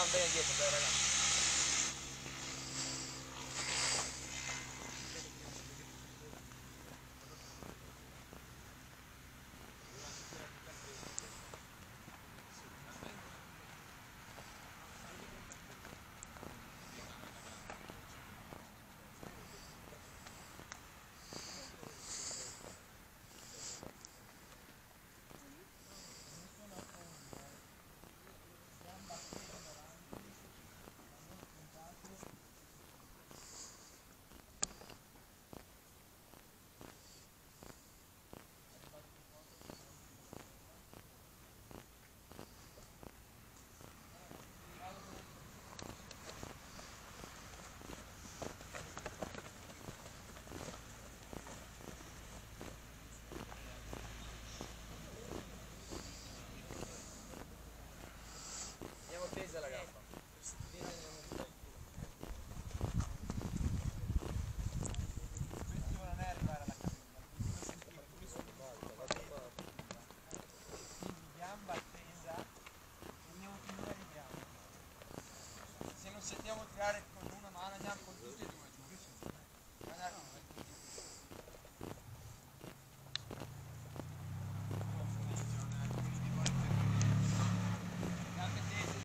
an ɗayan gefen zai raga Got it.